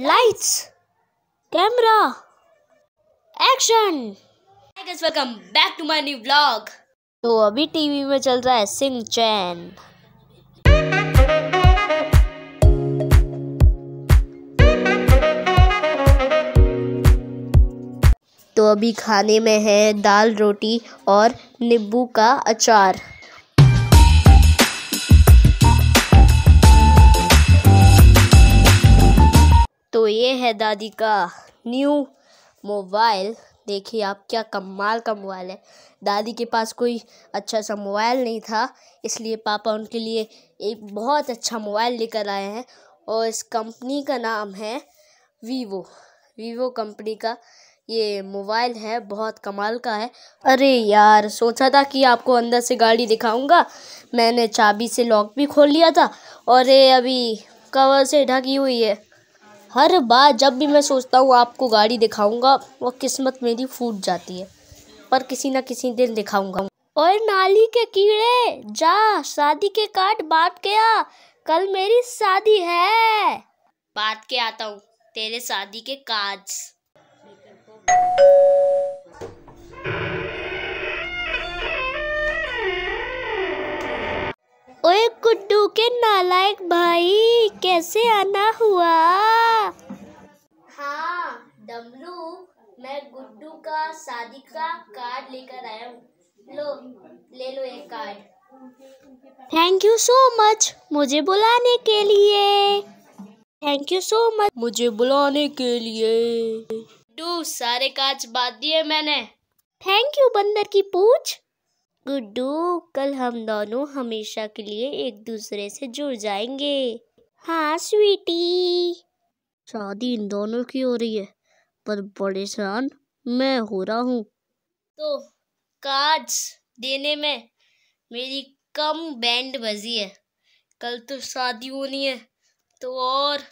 Lights camera action guys welcome back to my new vlog. तो अभी TV में चल रहा है सिंह चैन तो अभी खाने में है दाल रोटी और नींबू का अचार. ये है दादी का न्यू मोबाइल देखिए आप क्या कमाल का मोबाइल है। दादी के पास कोई अच्छा सा मोबाइल नहीं था, इसलिए पापा उनके लिए एक बहुत अच्छा मोबाइल लेकर आए हैं और इस कंपनी का नाम है वीवो वीवो कंपनी का ये मोबाइल है, बहुत कमाल का है। अरे यार, सोचा था कि आपको अंदर से गाड़ी दिखाऊँगा। मैंने चाबी से लॉक भी खोल लिया था और ये अभी कवर से ढकी हुई है। हर बार जब भी मैं सोचता हूँ आपको गाड़ी दिखाऊँगा वो किस्मत मेरी फूट जाती है। पर किसी ना किसी दिन दिखाऊँगा। और नाली के कीड़े, जा, शादी के कार्ड बांट के आ। कल मेरी शादी है। बात के आता हूँ, तेरे शादी के कार्ड्स। नालायक भाई कैसे आना हुआ? हाँ डमरू मैं गुड्डू का शादी का कार्ड लेकर आया हूँ। लो ले लो एक card thank you so much मुझे बुलाने के लिए। थैंक यू सो मच मुझे बुलाने के लिए। गुड्डू सारे कांच बात दिए मैंने। थैंक यू बंदर की पूछ। गुड्डू, कल हम दोनों हमेशा के लिए एक दूसरे से जुड़ जाएँगे। हाँ स्वीटी। शादी इन दोनों की हो रही है, पर परेशान मैं हो रहा हूँ। तो कार्ड्स देने में मेरी कम बैंड बजी है। कल तो शादी होनी है तो और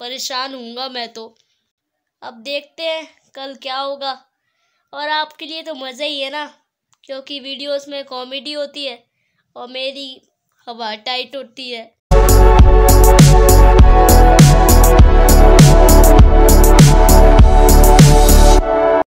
परेशान हूँगा मैं तो। अब देखते हैं कल क्या होगा। और आपके लिए तो मज़ा ही है ना। क्योंकि वीडियोस में कॉमेडी होती है और मेरी हवा टाइट होती है।